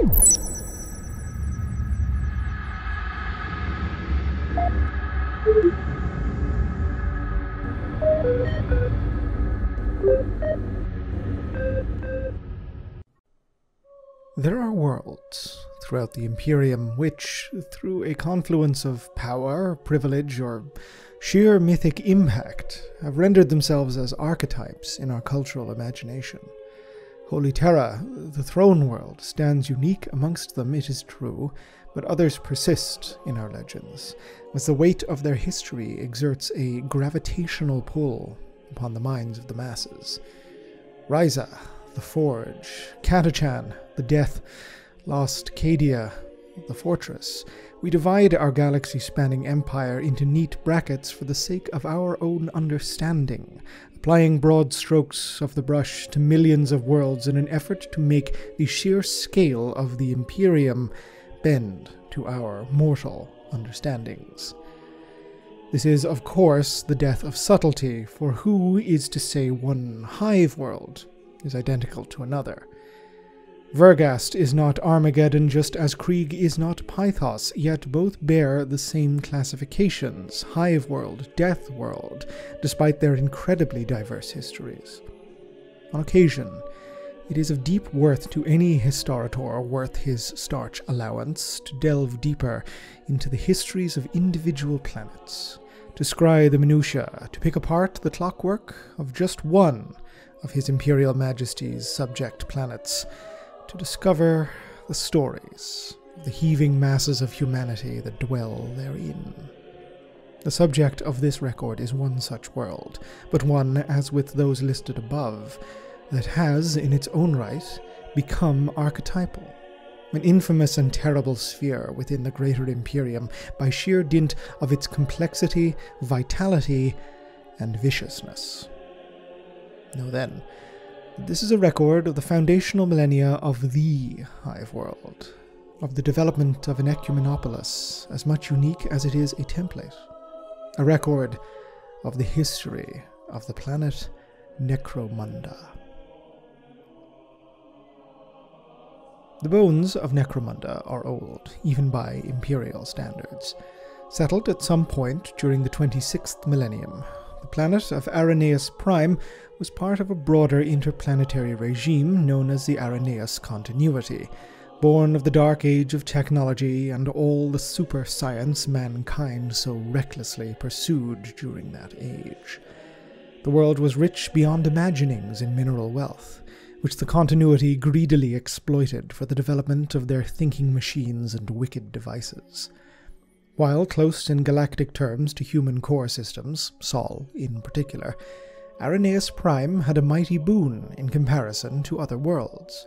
There are worlds throughout the Imperium which, through a confluence of power, privilege, or sheer mythic impact, have rendered themselves as archetypes in our cultural imagination. Holy Terra, the throne world, stands unique amongst them, it is true, but others persist in our legends, as the weight of their history exerts a gravitational pull upon the minds of the masses. Ryza, the Forge, Catachan, the Death, Lost Cadia, the Fortress. We divide our galaxy spanning empire into neat brackets for the sake of our own understanding, applying broad strokes of the brush to millions of worlds in an effort to make the sheer scale of the Imperium bend to our mortal understandings. This is, of course, the death of subtlety, for who is to say one hive world is identical to another? Verghast is not Armageddon just as Krieg is not Pythos, yet both bear the same classifications Hive World, Death World, despite their incredibly diverse histories. On occasion, it is of deep worth to any historitor worth his starch allowance to delve deeper into the histories of individual planets, to scry the minutiae, to pick apart the clockwork of just one of His Imperial Majesty's subject planets to discover the stories of the heaving masses of humanity that dwell therein. The subject of this record is one such world, but one, as with those listed above, that has, in its own right, become archetypal. An infamous and terrible sphere within the greater Imperium by sheer dint of its complexity, vitality, and viciousness. Know then, this is a record of the foundational millennia of the Hive World, of the development of an ecumenopolis, as much unique as it is a template. A record of the history of the planet Necromunda. The bones of Necromunda are old, even by imperial standards. Settled at some point during the 26th millennium, the planet of Araneus Prime was part of a broader interplanetary regime known as the Araneus Continuity, born of the dark age of technology and all the super science mankind so recklessly pursued during that age. The world was rich beyond imaginings in mineral wealth, which the continuity greedily exploited for the development of their thinking machines and wicked devices. While close in galactic terms to human core systems, Sol in particular, Araneus Prime had a mighty boon in comparison to other worlds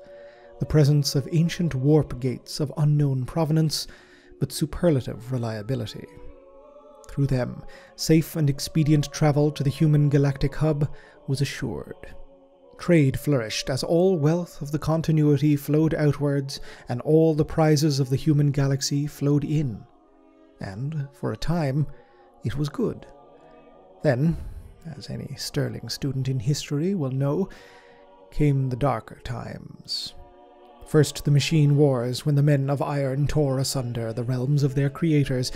the presence of ancient warp gates of unknown provenance but superlative reliability. Through them, safe and expedient travel to the human galactic hub was assured. Trade flourished as all wealth of the continuity flowed outwards and all the prizes of the human galaxy flowed in. And, for a time, it was good. Then, as any sterling student in history will know, came the darker times. First the machine wars, when the men of iron tore asunder the realms of their creators,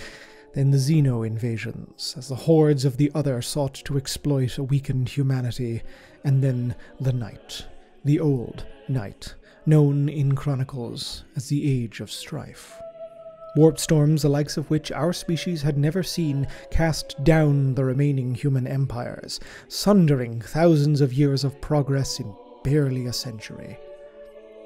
then the Xeno invasions, as the hordes of the other sought to exploit a weakened humanity, and then the Night, the Old Night, known in chronicles as the Age of Strife. Warp storms, the likes of which our species had never seen, cast down the remaining human empires, sundering thousands of years of progress in barely a century.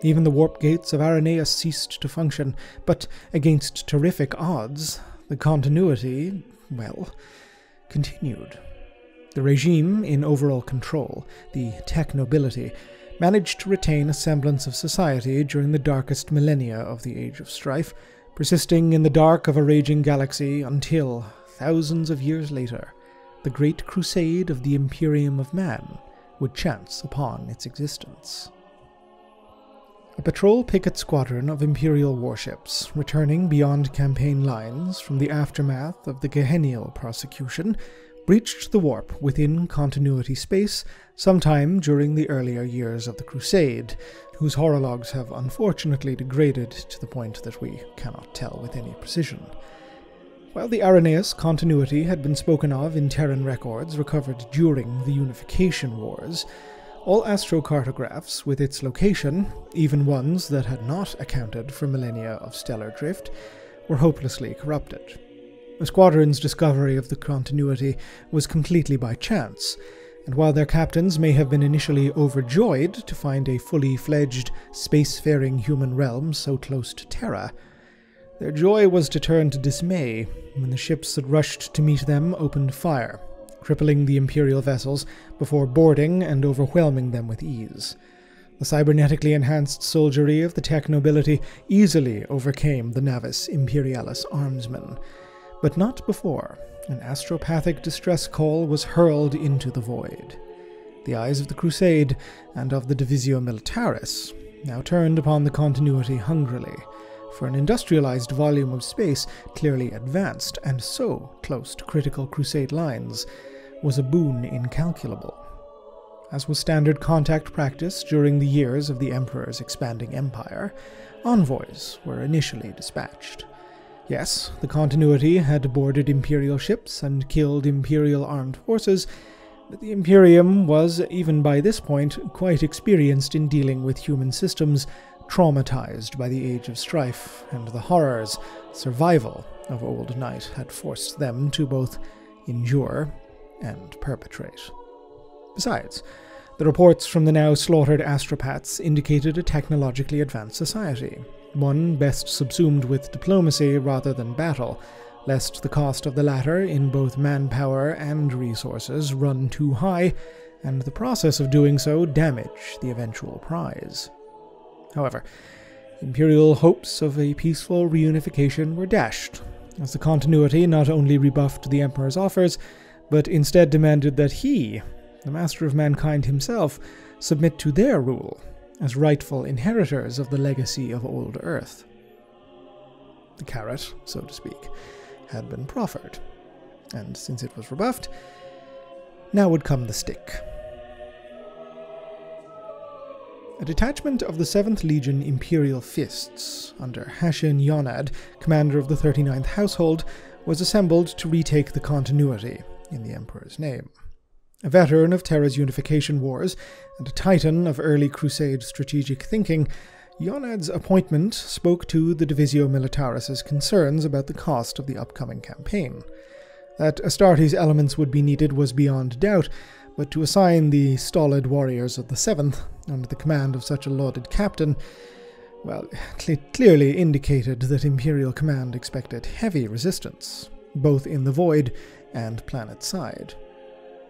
Even the warp gates of Araneus ceased to function, but against terrific odds, the continuity, well, continued. The regime in overall control, the tech nobility, managed to retain a semblance of society during the darkest millennia of the Age of Strife, persisting in the dark of a raging galaxy until, thousands of years later, the great crusade of the Imperium of Man would chance upon its existence. A patrol picket squadron of Imperial warships, returning beyond campaign lines from the aftermath of the Gehennial prosecution, breached the warp within continuity space sometime during the earlier years of the Crusade, whose horologs have unfortunately degraded to the point that we cannot tell with any precision. While the Araneus continuity had been spoken of in Terran records recovered during the Unification Wars, all astrocartographs with its location, even ones that had not accounted for millennia of stellar drift, were hopelessly corrupted. The squadron's discovery of the continuity was completely by chance, and while their captains may have been initially overjoyed to find a fully fledged, spacefaring human realm so close to Terra, their joy was to turn to dismay when the ships that rushed to meet them opened fire, crippling the Imperial vessels before boarding and overwhelming them with ease. The cybernetically enhanced soldiery of the tech nobility easily overcame the Navis Imperialis armsmen, but not before an astropathic distress call was hurled into the void. The eyes of the Crusade and of the Divisio Militaris now turned upon the continuity hungrily, for an industrialized volume of space clearly advanced and so close to critical Crusade lines was a boon incalculable. As was standard contact practice during the years of the Emperor's expanding empire, envoys were initially dispatched. Yes, the continuity had boarded Imperial ships and killed Imperial armed forces, but the Imperium was, even by this point, quite experienced in dealing with human systems traumatized by the Age of Strife and the horrors, survival of Old Night had forced them to both endure and perpetrate. Besides, the reports from the now slaughtered astropaths indicated a technologically advanced society, one best subsumed with diplomacy rather than battle, lest the cost of the latter in both manpower and resources run too high, and the process of doing so damage the eventual prize. However, imperial hopes of a peaceful reunification were dashed, as the continuity not only rebuffed the Emperor's offers, but instead demanded that he, the master of mankind himself, submit to their rule as rightful inheritors of the legacy of old Earth. The carrot, so to speak, had been proffered, and since it was rebuffed, now would come the stick. A detachment of the 7th Legion Imperial Fists, under Hashin Yonad, commander of the 39th Household, was assembled to retake the continuity in the Emperor's name. A veteran of Terra's unification wars and a titan of early Crusade strategic thinking, Yonad's appointment spoke to the Divisio Militaris's concerns about the cost of the upcoming campaign. That Astartes elements would be needed was beyond doubt, but to assign the stolid warriors of the Seventh under the command of such a lauded captain, well, cl- clearly indicated that Imperial Command expected heavy resistance, both in the Void and planet side.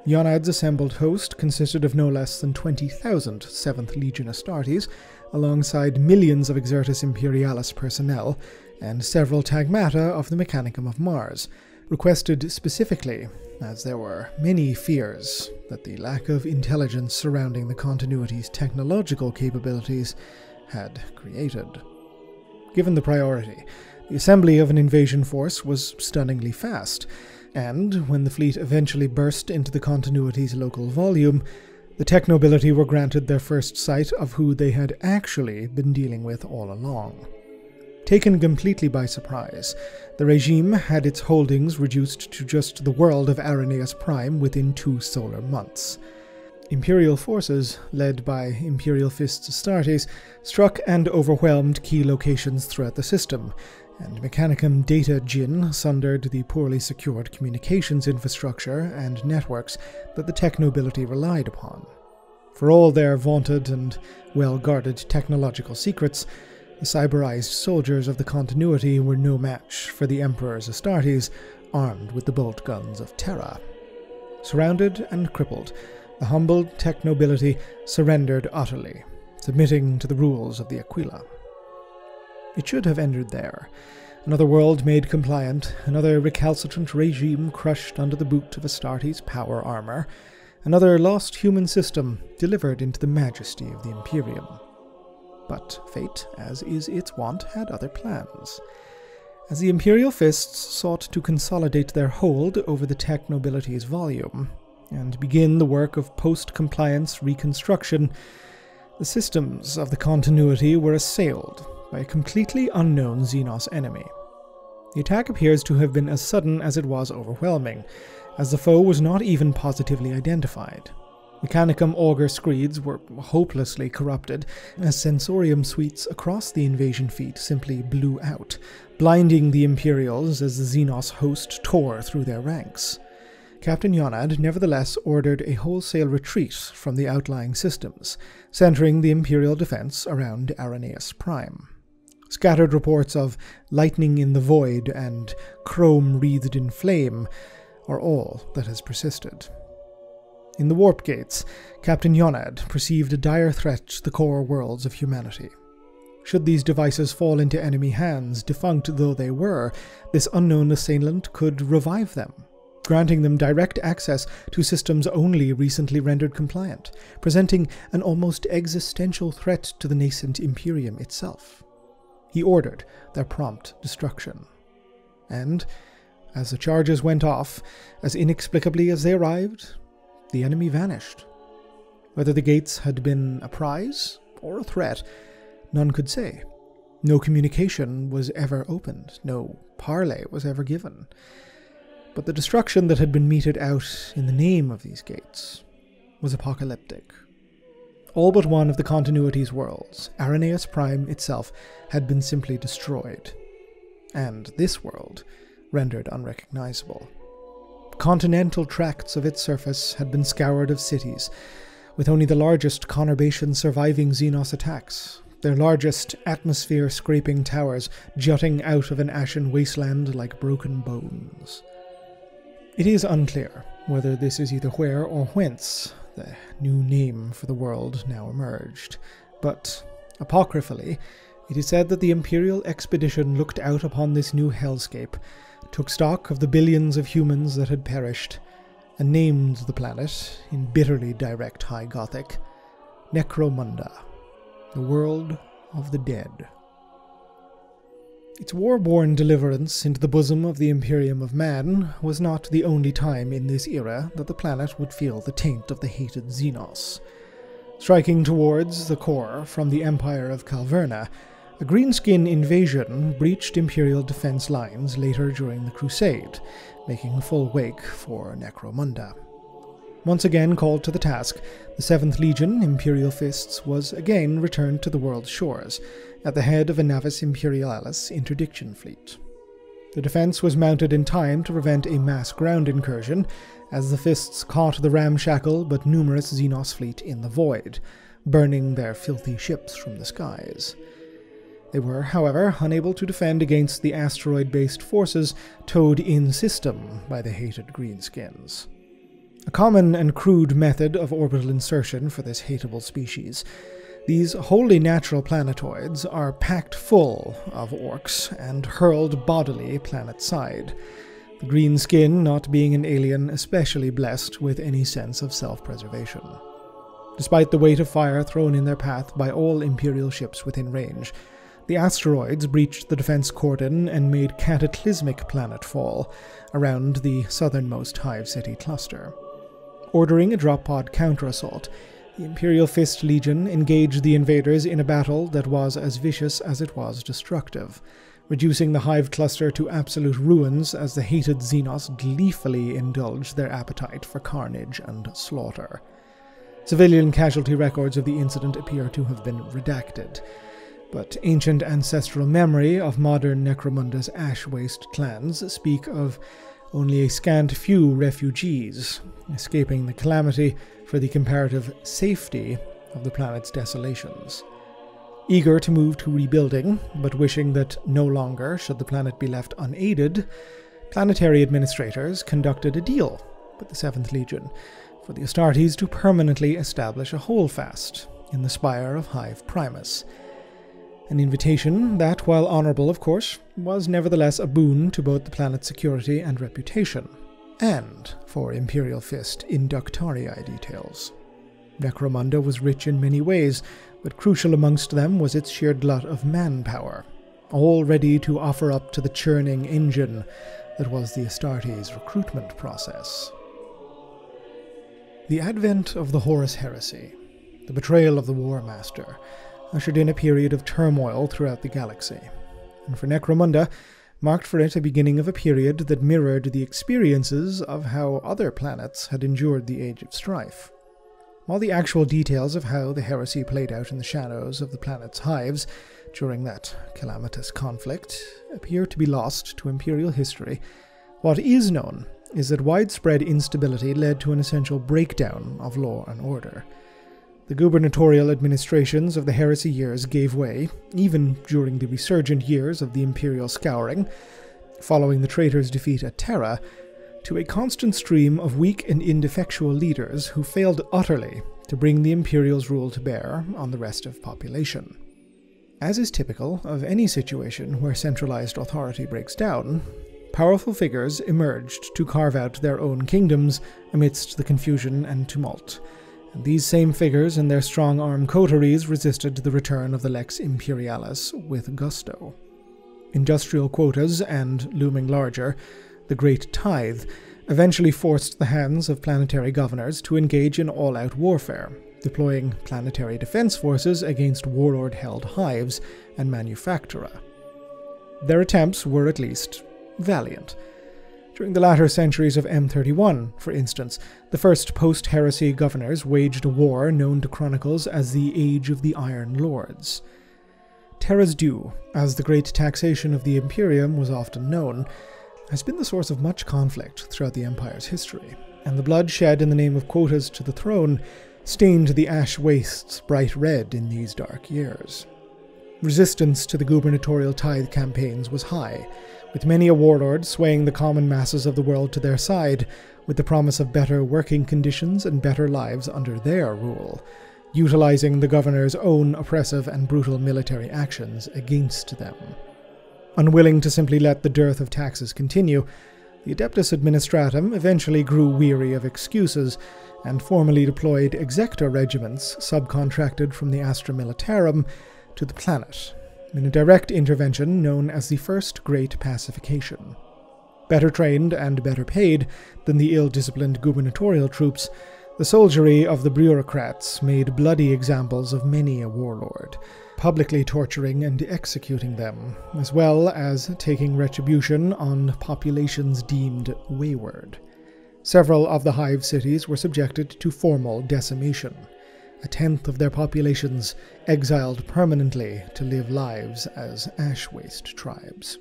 Yonad's assembled host consisted of no less than 20,000 7th Legion Astartes, alongside millions of Excertus Imperialis personnel, and several tagmata of the Mechanicum of Mars, requested specifically, as there were many fears that the lack of intelligence surrounding the continuity's technological capabilities had created. Given the priority, the assembly of an invasion force was stunningly fast, and when the fleet eventually burst into the continuity's local volume, the technobility were granted their first sight of who they had actually been dealing with all along. Taken completely by surprise, the regime had its holdings reduced to just the world of Araneus Prime within two solar months. Imperial forces, led by Imperial Fists Astartes, struck and overwhelmed key locations throughout the system, and Mechanicum Data Djinn sundered the poorly secured communications infrastructure and networks that the tech nobility relied upon. For all their vaunted and well guarded technological secrets, the cyberized soldiers of the continuity were no match for the Emperor's Astartes, armed with the bolt guns of Terra. Surrounded and crippled, the humbled tech nobility surrendered utterly, submitting to the rules of the Aquila. It should have ended there. Another world made compliant, another recalcitrant regime crushed under the boot of Astartes' power armor, another lost human system delivered into the majesty of the Imperium. But fate, as is its wont, had other plans. As the Imperial Fists sought to consolidate their hold over the tech nobility's volume, and begin the work of post compliance reconstruction, The systems of the continuity were assailed by a completely unknown Xenos enemy. The attack appears to have been as sudden as it was overwhelming, as the foe was not even positively identified. Mechanicum auger screeds were hopelessly corrupted, as sensorium suites across the invasion fleet simply blew out, blinding the Imperials as the Xenos host tore through their ranks. Captain Yonad nevertheless ordered a wholesale retreat from the outlying systems, centering the Imperial defense around Araneus Prime. Scattered reports of lightning in the void and chrome wreathed in flame are all that has persisted. In the warp gates, Captain Yonad perceived a dire threat to the core worlds of humanity. Should these devices fall into enemy hands, defunct though they were, this unknown assailant could revive them, granting them direct access to systems only recently rendered compliant, presenting an almost existential threat to the nascent Imperium itself. He ordered their prompt destruction. And, as the charges went off, as inexplicably as they arrived, the enemy vanished. Whether the gates had been a prize or a threat, none could say. No communication was ever opened, no parley was ever given. But the destruction that had been meted out in the name of these gates was apocalyptic. All but one of the continuity's worlds, Araneus Prime itself, had been simply destroyed, and this world rendered unrecognizable. Continental tracts of its surface had been scoured of cities, with only the largest conurbation surviving Xenos attacks, their largest atmosphere scraping towers jutting out of an ashen wasteland like broken bones. It is unclear whether this is either where or whence the new name for the world now emerged, but apocryphally, it is said that the Imperial expedition looked out upon this new hellscape, took stock of the billions of humans that had perished, and named the planet, in bitterly direct High Gothic, Necromunda, the world of the dead. Its war-born deliverance into the bosom of the Imperium of Man was not the only time in this era that the planet would feel the taint of the hated Xenos. Striking towards the core from the Empire of Calverna, a greenskin invasion breached Imperial defense lines later during the Crusade, making full wake for Necromunda. Once again called to the task, the Seventh Legion, Imperial Fists, was again returned to the world's shores, at the head of a Navis Imperialis interdiction fleet. The defense was mounted in time to prevent a mass ground incursion, as the Fists caught the ramshackle but numerous Xenos fleet in the void, burning their filthy ships from the skies. They were, however, unable to defend against the asteroid based forces towed in system by the hated Greenskins. A common and crude method of orbital insertion for this hateable species. These wholly natural planetoids are packed full of orcs and hurled bodily planet side, the green skin not being an alien especially blessed with any sense of self preservation. Despite the weight of fire thrown in their path by all Imperial ships within range, the asteroids breached the defense cordon and made cataclysmic planetfall around the southernmost Hive City cluster. Ordering a drop pod counterassault, the Imperial Fist Legion engaged the invaders in a battle that was as vicious as it was destructive, reducing the Hive cluster to absolute ruins as the hated Xenos gleefully indulged their appetite for carnage and slaughter. Civilian casualty records of the incident appear to have been redacted, but ancient ancestral memory of modern Necromunda's ash waste clans speak of only a scant few refugees escaping the calamity for the comparative safety of the planet's desolations. Eager to move to rebuilding, but wishing that no longer should the planet be left unaided, planetary administrators conducted a deal with the Seventh Legion for the Astartes to permanently establish a holdfast in the spire of Hive Primus an invitation that, while honorable of course, was nevertheless a boon to both the planet's security and reputation, and for Imperial Fist inductarii details. Necromunda was rich in many ways, but crucial amongst them was its sheer glut of manpower, all ready to offer up to the churning engine that was the Astartes recruitment process. The advent of the Horus Heresy the betrayal of the War Master, ushered in a period of turmoil throughout the galaxy, and for Necromunda, marked for it a beginning of a period that mirrored the experiences of how other planets had endured the Age of Strife. While the actual details of how the heresy played out in the shadows of the planet's hives during that calamitous conflict appear to be lost to Imperial history, what is known is that widespread instability led to an essential breakdown of law and order. The gubernatorial administrations of the heresy years gave way, even during the resurgent years of the imperial scouring, following the traitors' defeat at Terra, to a constant stream of weak and ineffectual leaders who failed utterly to bring the imperial's rule to bear on the rest of population. As is typical of any situation where centralized authority breaks down, powerful figures emerged to carve out their own kingdoms amidst the confusion and tumult these same figures and their strong arm coteries resisted the return of the Lex Imperialis with gusto. Industrial quotas and, looming larger, the Great Tithe eventually forced the hands of planetary governors to engage in all out warfare, deploying planetary defense forces against warlord held hives and manufactura. Their attempts were at least valiant during the latter centuries of M31, for instance, the first post heresy governors waged a war known to chronicles as the Age of the Iron Lords. Terra's Due, as the great taxation of the Imperium was often known, has been the source of much conflict throughout the Empire's history, and the blood shed in the name of quotas to the throne stained the ash wastes bright red in these dark years. Resistance to the gubernatorial tithe campaigns was high, with many a warlord swaying the common masses of the world to their side with the promise of better working conditions and better lives under their rule, utilizing the governor's own oppressive and brutal military actions against them. Unwilling to simply let the dearth of taxes continue, the Adeptus Administratum eventually grew weary of excuses and formally deployed exector regiments subcontracted from the Astra Militarum to the planet in a direct intervention known as the First Great Pacification. Better trained and better paid than the ill disciplined gubernatorial troops, the soldiery of the bureaucrats made bloody examples of many a warlord, publicly torturing and executing them, as well as taking retribution on populations deemed wayward. Several of the hive cities were subjected to formal decimation a tenth of their populations exiled permanently to live lives as ash waste tribes.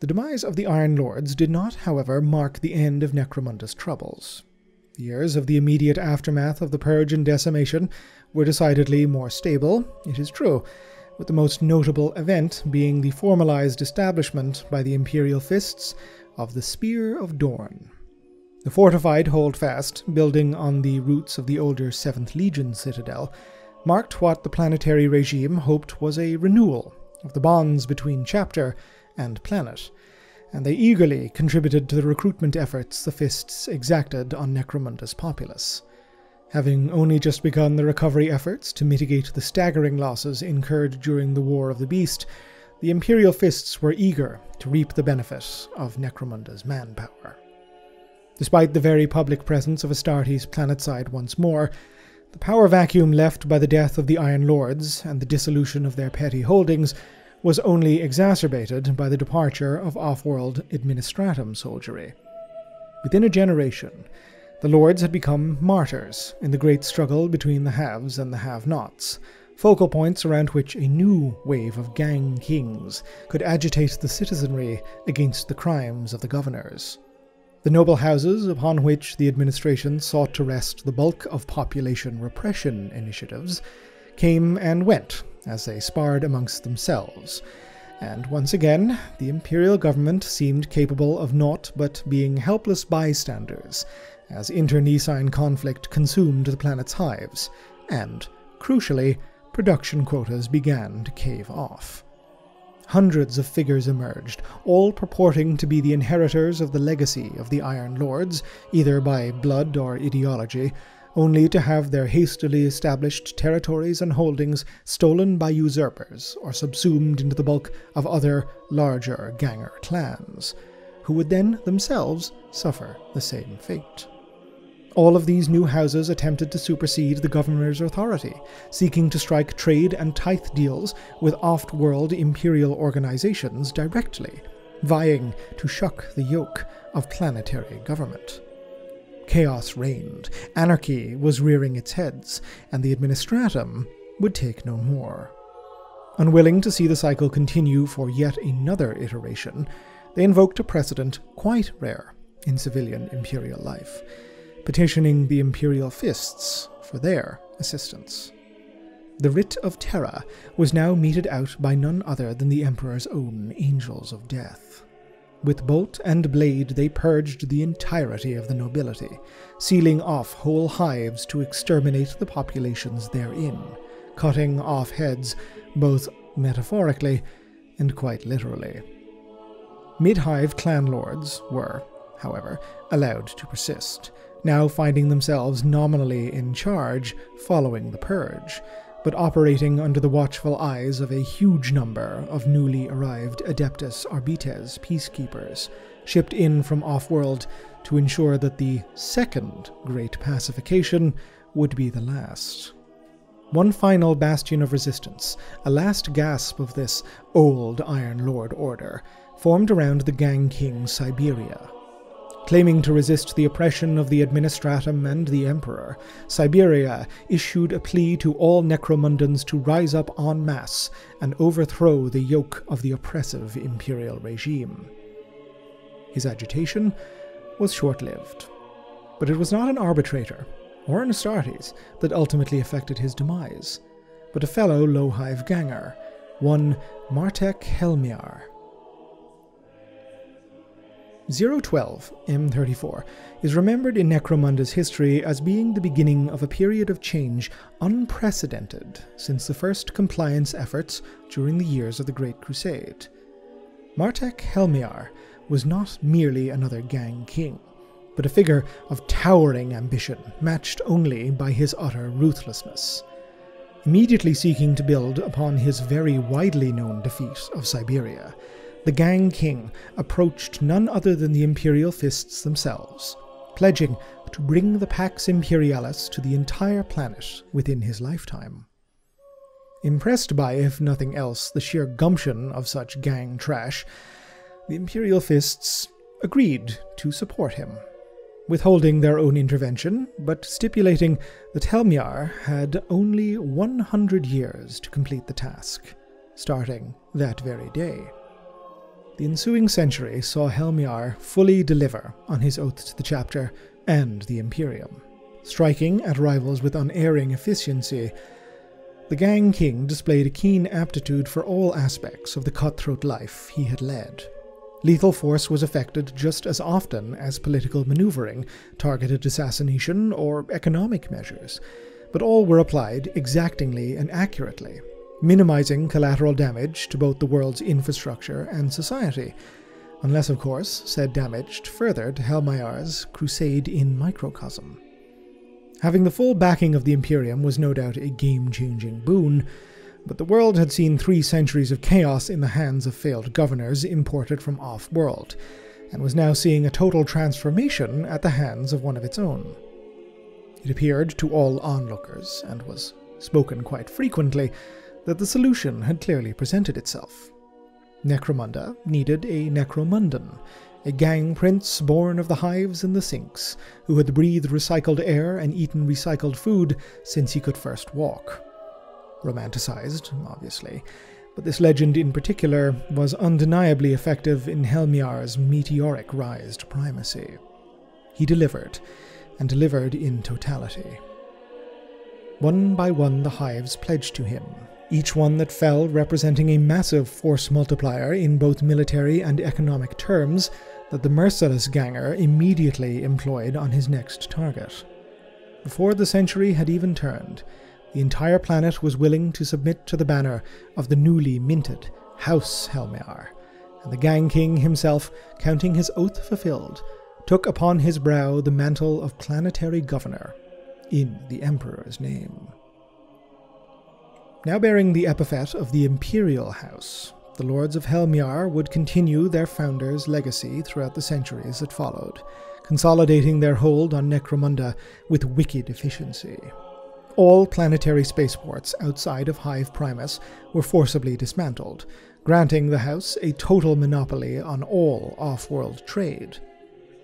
The demise of the Iron Lords did not, however, mark the end of Necromunda's troubles. The years of the immediate aftermath of the purge and decimation were decidedly more stable, it is true, with the most notable event being the formalized establishment by the Imperial Fists of the Spear of Dorn. The fortified holdfast, building on the roots of the older 7th Legion citadel, marked what the planetary regime hoped was a renewal of the bonds between chapter and planet, and they eagerly contributed to the recruitment efforts the Fists exacted on Necromunda's populace. Having only just begun the recovery efforts to mitigate the staggering losses incurred during the War of the Beast, the Imperial Fists were eager to reap the benefit of Necromunda's manpower. Despite the very public presence of Astartes planetside once more, the power vacuum left by the death of the Iron Lords and the dissolution of their petty holdings was only exacerbated by the departure of off world administratum soldiery. Within a generation, the Lords had become martyrs in the great struggle between the haves and the have nots, focal points around which a new wave of gang kings could agitate the citizenry against the crimes of the governors. The noble houses upon which the administration sought to rest the bulk of population repression initiatives came and went as they sparred amongst themselves, and once again the imperial government seemed capable of naught but being helpless bystanders as internecine conflict consumed the planet's hives, and, crucially, production quotas began to cave off. Hundreds of figures emerged, all purporting to be the inheritors of the legacy of the Iron Lords, either by blood or ideology, only to have their hastily established territories and holdings stolen by usurpers or subsumed into the bulk of other, larger ganger clans, who would then themselves suffer the same fate. All of these new houses attempted to supersede the governor's authority, seeking to strike trade and tithe deals with off world imperial organizations directly, vying to shuck the yoke of planetary government. Chaos reigned, anarchy was rearing its heads, and the administratum would take no more. Unwilling to see the cycle continue for yet another iteration, they invoked a precedent quite rare in civilian imperial life, petitioning the imperial fists for their assistance. The writ of terra was now meted out by none other than the Emperor's own angels of death. With bolt and blade they purged the entirety of the nobility, sealing off whole hives to exterminate the populations therein, cutting off heads both metaphorically and quite literally. Mid-hive clan lords were, however, allowed to persist, now finding themselves nominally in charge following the purge, but operating under the watchful eyes of a huge number of newly arrived Adeptus Arbites peacekeepers, shipped in from off-world to ensure that the second Great Pacification would be the last. One final bastion of resistance, a last gasp of this old Iron Lord order, formed around the Gang King Siberia, Claiming to resist the oppression of the Administratum and the Emperor, Siberia issued a plea to all Necromundans to rise up en masse and overthrow the yoke of the oppressive imperial regime. His agitation was short lived, but it was not an arbitrator or an Astartes that ultimately effected his demise, but a fellow Lowhive ganger, one Martek Helmawr. 012 M34 is remembered in Necromunda's history as being the beginning of a period of change unprecedented since the first compliance efforts during the years of the Great Crusade. Martek Helmawr was not merely another gang king, but a figure of towering ambition, matched only by his utter ruthlessness. Immediately seeking to build upon his very widely known defeat of Siberia, the Gang King approached none other than the Imperial Fists themselves, pledging to bring the Pax Imperialis to the entire planet within his lifetime. Impressed by, if nothing else, the sheer gumption of such gang trash, the Imperial Fists agreed to support him, withholding their own intervention, but stipulating that Helmawr had only 100 years to complete the task, starting that very day. The ensuing century saw Helmawr fully deliver on his oath to the chapter and the Imperium. Striking at rivals with unerring efficiency, the Gang King displayed a keen aptitude for all aspects of the cutthroat life he had led. Lethal force was affected just as often as political maneuvering, targeted assassination, or economic measures, but all were applied exactingly and accurately, minimizing collateral damage to both the world's infrastructure and society, unless, of course, said damage furthered Helmawr's crusade in microcosm. Having the full backing of the Imperium was no doubt a game changing boon, but the world had seen three centuries of chaos in the hands of failed governors imported from off world, and was now seeing a total transformation at the hands of one of its own. It appeared to all onlookers, and was spoken quite frequently, that the solution had clearly presented itself. Necromunda needed a Necromundan, a gang prince born of the hives and the sinks, who had breathed recycled air and eaten recycled food since he could first walk. Romanticized, obviously, but this legend in particular was undeniably effective in Helmawr's meteoric rise to primacy. He delivered, and delivered in totality. One by one the hives pledged to him, each one that fell representing a massive force multiplier in both military and economic terms that the merciless ganger immediately employed on his next target. Before the century had even turned, the entire planet was willing to submit to the banner of the newly minted House Helmawr, and the Gang King himself, counting his oath fulfilled, took upon his brow the mantle of planetary governor in the Emperor's name. Now bearing the epithet of the Imperial House, the Lords of Helmawr would continue their founder's legacy throughout the centuries that followed, consolidating their hold on Necromunda with wicked efficiency. All planetary spaceports outside of Hive Primus were forcibly dismantled, granting the House a total monopoly on all off world trade.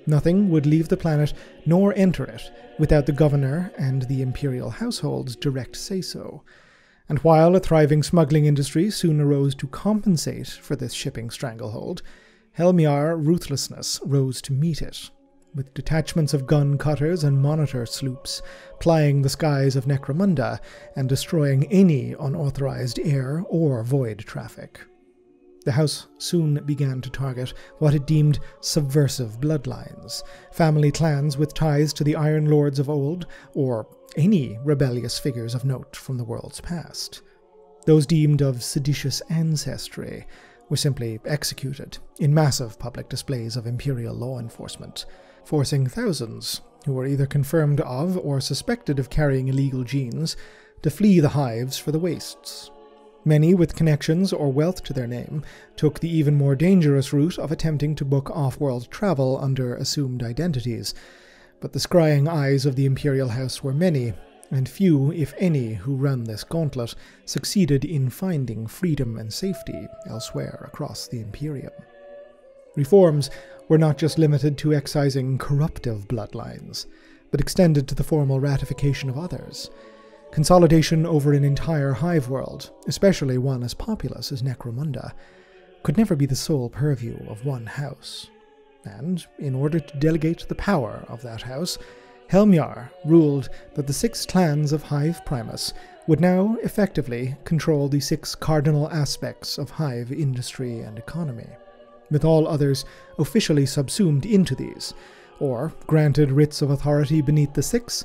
Nothing would leave the planet nor enter it without the governor and the imperial household's direct say so. And while a thriving smuggling industry soon arose to compensate for this shipping stranglehold, Helmawr ruthlessness rose to meet it, with detachments of gun cutters and monitor sloops plying the skies of Necromunda and destroying any unauthorized air or void traffic. The House soon began to target what it deemed subversive bloodlines, family clans with ties to the Iron Lords of old, or any rebellious figures of note from the world's past. Those deemed of seditious ancestry were simply executed in massive public displays of imperial law enforcement, forcing thousands who were either confirmed of or suspected of carrying illegal genes to flee the hives for the wastes. Many with connections or wealth to their name took the even more dangerous route of attempting to book off world travel under assumed identities. But the scrying eyes of the Imperial House were many, and few, if any, who ran this gauntlet succeeded in finding freedom and safety elsewhere across the Imperium. Reforms were not just limited to excising corruptive bloodlines, but extended to the formal ratification of others. Consolidation over an entire hive world, especially one as populous as Necromunda, could never be the sole purview of one house. And, in order to delegate the power of that house, Helmawr ruled that the six clans of Hive Primus would now effectively control the six cardinal aspects of hive industry and economy, with all others officially subsumed into these, or granted writs of authority beneath the six,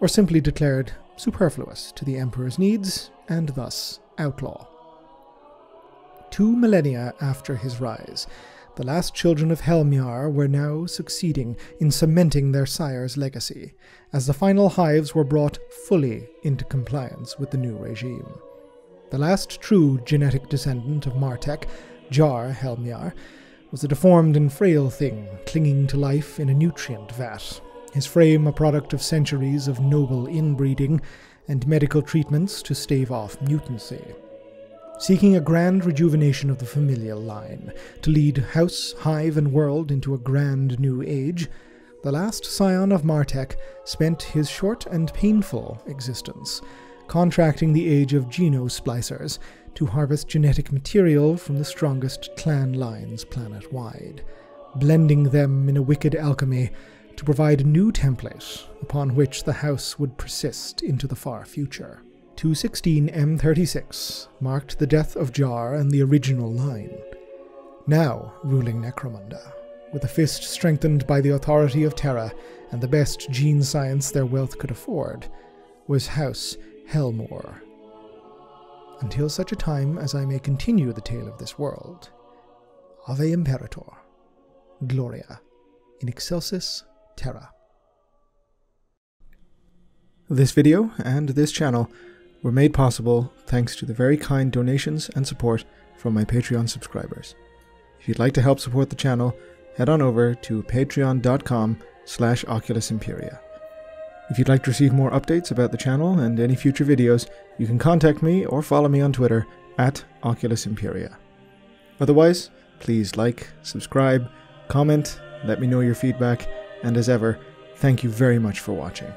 or simply declared superfluous to the Emperor's needs, and thus outlaw. Two millennia after his rise, the last children of Helmawr were now succeeding in cementing their sire's legacy, as the final hives were brought fully into compliance with the new regime. The last true genetic descendant of Martek, Jar Helmawr, was a deformed and frail thing clinging to life in a nutrient vat his frame a product of centuries of noble inbreeding and medical treatments to stave off mutancy. Seeking a grand rejuvenation of the familial line, to lead house, hive, and world into a grand new age, the last scion of Martek spent his short and painful existence contracting the age of genosplicers to harvest genetic material from the strongest clan lines planet wide, blending them in a wicked alchemy to provide a new template upon which the house would persist into the far future. 216 M36 marked the death of Jar and the original line. Now ruling Necromunda, with a fist strengthened by the authority of Terra and the best gene science their wealth could afford, was House Helmawr. Until such a time as I may continue the tale of this world, Ave Imperator, Gloria in excelsis Terra. This video and this channel were made possible thanks to the very kind donations and support from my Patreon subscribers. If you'd like to help support the channel, head on over to patreon.com slash oculusimperia. If you'd like to receive more updates about the channel and any future videos, you can contact me or follow me on Twitter at oculusimperia. Otherwise, please like, subscribe, comment, let me know your feedback, and as ever, thank you very much for watching.